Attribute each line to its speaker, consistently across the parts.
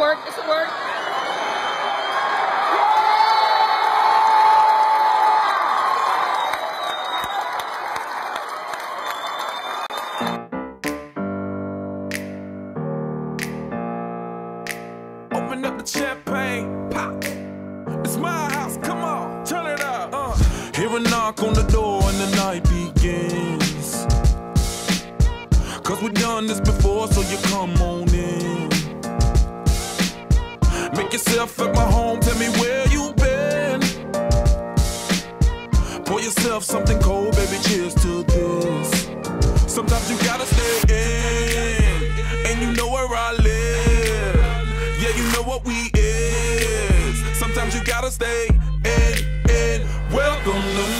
Speaker 1: work. This will work. Open up the champagne, pop. It's my house, come on, turn it up. Uh. Hear a knock on the door and the night begins. Cause we've done this before, so you come on in. Make yourself at my home, tell me where you've been. Pour yourself something cold, baby, cheers to this. Sometimes you gotta stay in, and you know where I live. Yeah, you know what we is. Sometimes you gotta stay in, in. Welcome to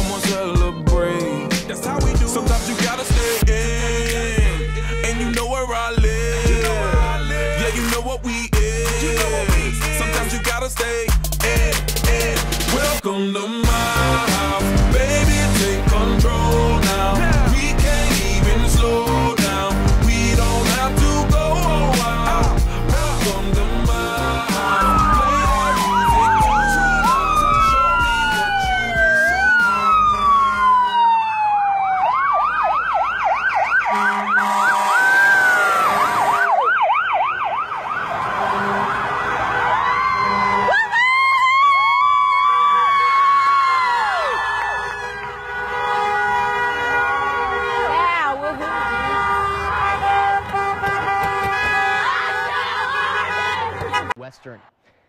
Speaker 1: Welcome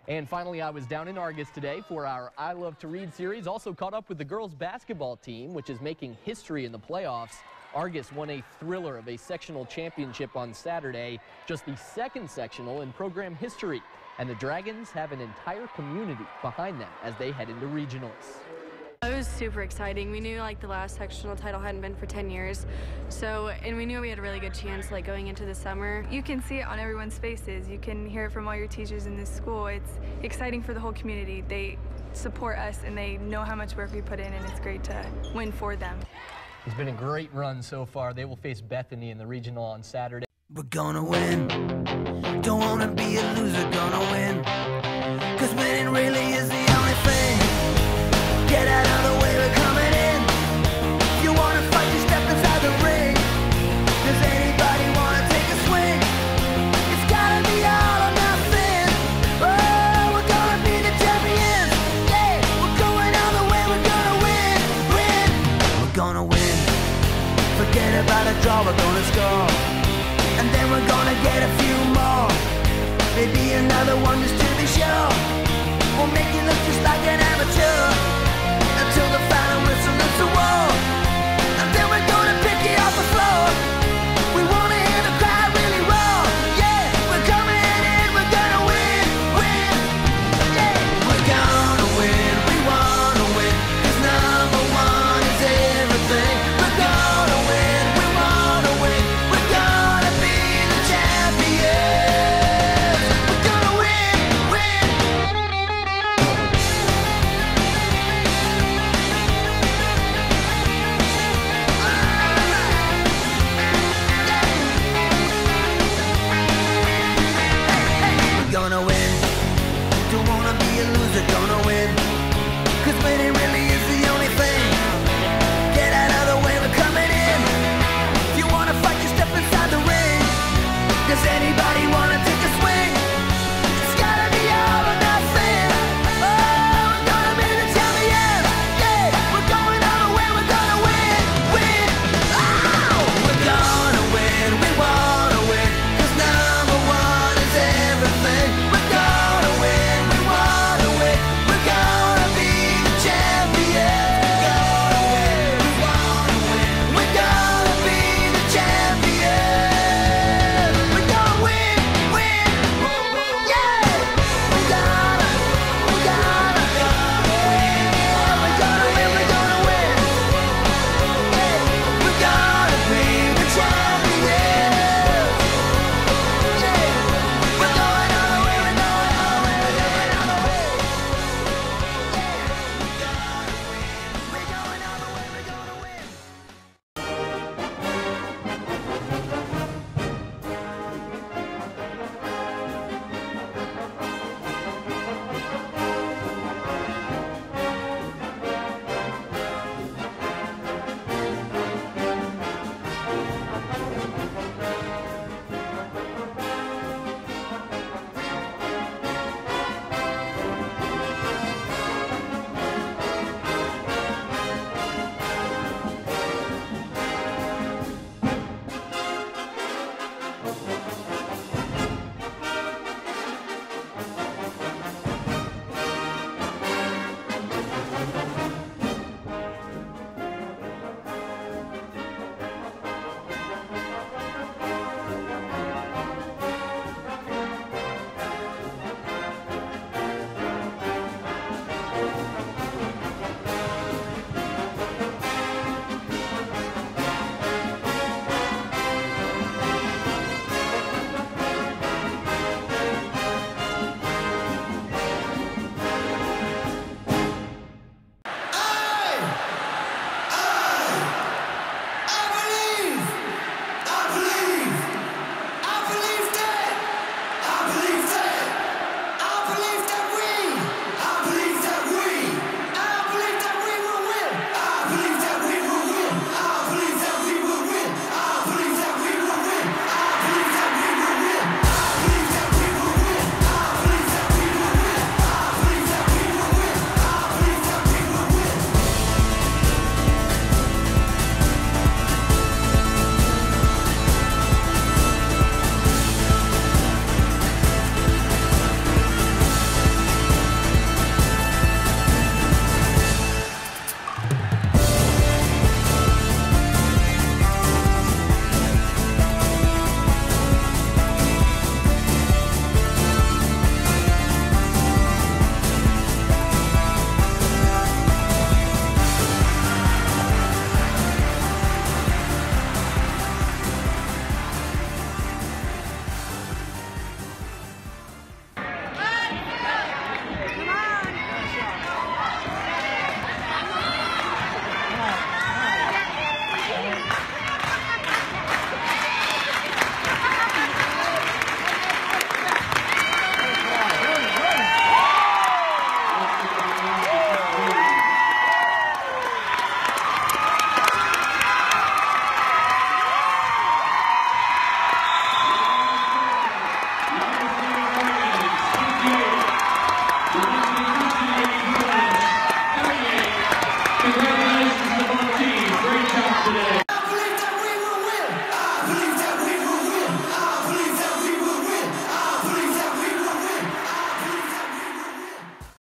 Speaker 2: And finally, I was down in Argos today for our I Love to Read series. Also caught up with the girls basketball team, which is making history in the playoffs. Argos won a thriller of a sectional championship on Saturday, just the second sectional in program history. And the Dragons have an entire community behind them as they head into regionals.
Speaker 3: It was super exciting. We knew like the last sectional title hadn't been for 10 years. So, and we knew we had a really good chance like going into the summer.
Speaker 4: You can see it on everyone's faces. You can hear it from all your teachers in this school. It's exciting for the whole community. They support us and they know how much work we put in and it's great to win for them.
Speaker 2: It's been a great run so far. They will face Bethany in the regional on Saturday.
Speaker 5: We're gonna win. Don't wanna be a loser, gonna win. Cause winning really is Forget about a draw, we're gonna score. And then we're gonna get a few more. Maybe another one just to be sure. We'll make you look just like an amateur.